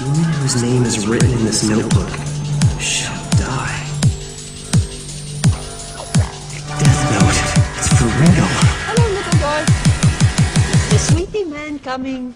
whose name is written in this notebook shall die. Death Note. It's for real. Hello, little boy. Is the sweetie man coming?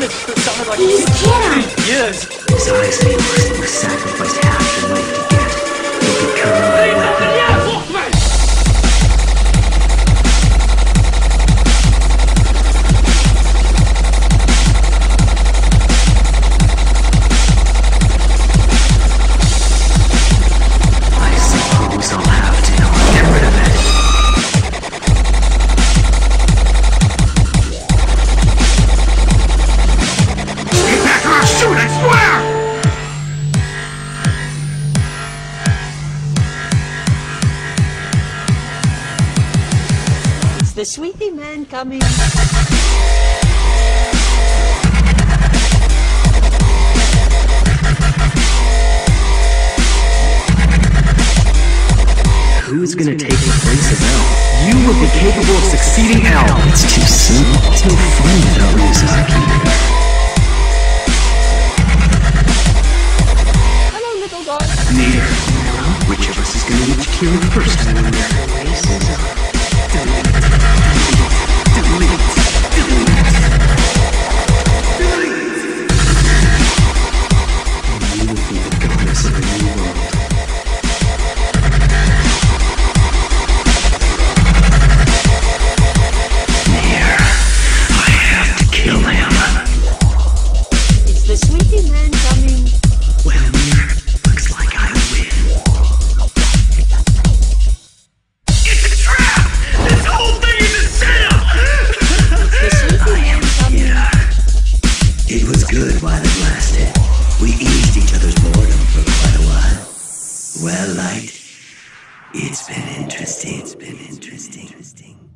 Sounded, it sounded like He's Jedi. Yes. His eyes made sacrificed half your life the sweetie man coming? Who's gonna take the place of L? You will be capable of succeeding L. It's too soon. It's no fun without Ryuzaki. Hello, little boy. Neither. Which of us is gonna reach Kira first? It was good while it lasted. We eased each other's boredom for quite a while. Well, Light, it's been interesting. It's been interesting.